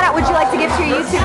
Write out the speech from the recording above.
shout out would you like to give to your YouTube?